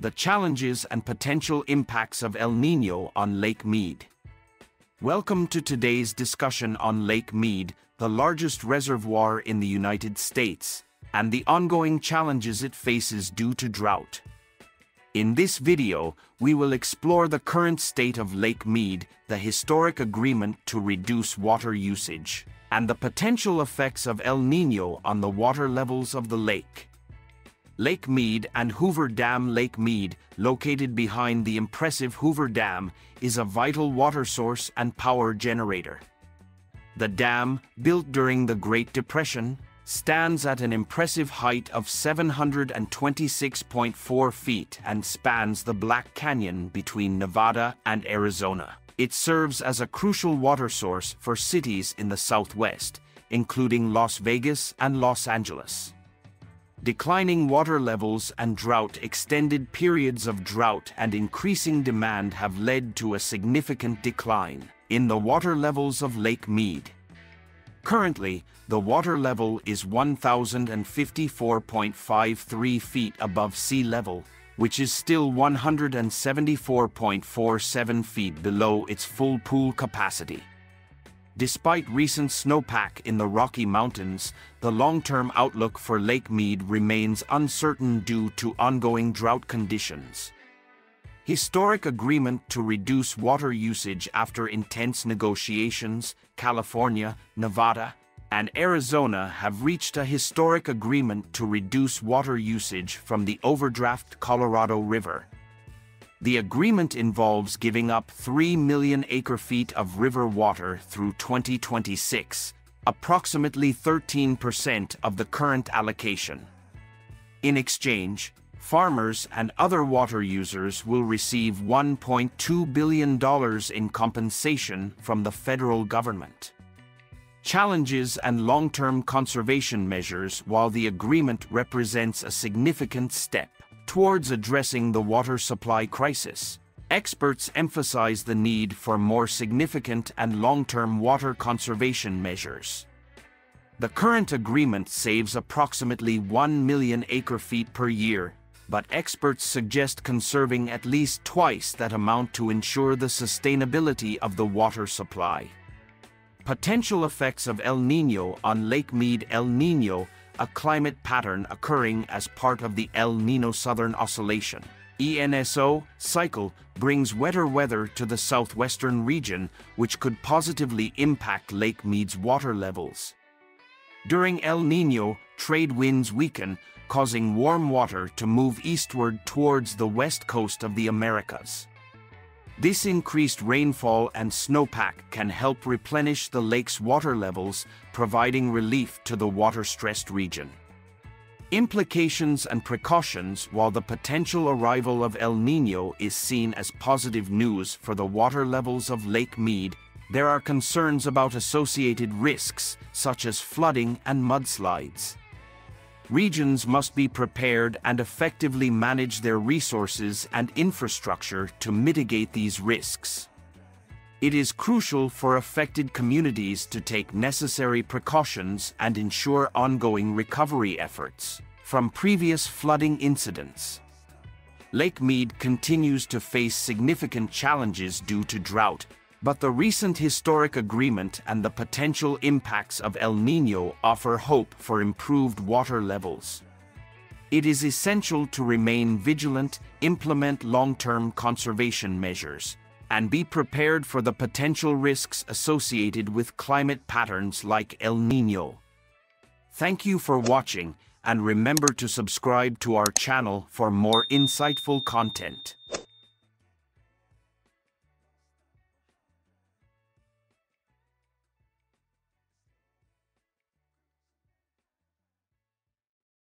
the challenges and potential impacts of El Nino on Lake Mead. Welcome to today's discussion on Lake Mead, the largest reservoir in the United States, and the ongoing challenges it faces due to drought. In this video, we will explore the current state of Lake Mead, the historic agreement to reduce water usage, and the potential effects of El Nino on the water levels of the lake. Lake Mead and Hoover Dam Lake Mead, located behind the impressive Hoover Dam, is a vital water source and power generator. The dam, built during the Great Depression, stands at an impressive height of 726.4 feet and spans the Black Canyon between Nevada and Arizona. It serves as a crucial water source for cities in the Southwest, including Las Vegas and Los Angeles. Declining water levels and drought extended periods of drought and increasing demand have led to a significant decline in the water levels of Lake Mead. Currently, the water level is 1,054.53 feet above sea level, which is still 174.47 feet below its full pool capacity. Despite recent snowpack in the Rocky Mountains, the long-term outlook for Lake Mead remains uncertain due to ongoing drought conditions. Historic agreement to reduce water usage after intense negotiations, California, Nevada, and Arizona have reached a historic agreement to reduce water usage from the overdraft Colorado River. The agreement involves giving up 3 million acre-feet of river water through 2026, approximately 13% of the current allocation. In exchange, farmers and other water users will receive $1.2 billion in compensation from the federal government. Challenges and long-term conservation measures while the agreement represents a significant step towards addressing the water supply crisis. Experts emphasize the need for more significant and long-term water conservation measures. The current agreement saves approximately 1 million acre-feet per year, but experts suggest conserving at least twice that amount to ensure the sustainability of the water supply. Potential effects of El Nino on Lake Mead El Nino a climate pattern occurring as part of the El Nino Southern Oscillation. ENSO cycle brings wetter weather to the southwestern region, which could positively impact Lake Mead's water levels. During El Nino, trade winds weaken, causing warm water to move eastward towards the west coast of the Americas. This increased rainfall and snowpack can help replenish the lake's water levels, providing relief to the water-stressed region. Implications and precautions While the potential arrival of El Nino is seen as positive news for the water levels of Lake Mead, there are concerns about associated risks, such as flooding and mudslides regions must be prepared and effectively manage their resources and infrastructure to mitigate these risks. It is crucial for affected communities to take necessary precautions and ensure ongoing recovery efforts from previous flooding incidents. Lake Mead continues to face significant challenges due to drought but the recent historic agreement and the potential impacts of El Nino offer hope for improved water levels. It is essential to remain vigilant, implement long-term conservation measures, and be prepared for the potential risks associated with climate patterns like El Nino. Thank you for watching, and remember to subscribe to our channel for more insightful content.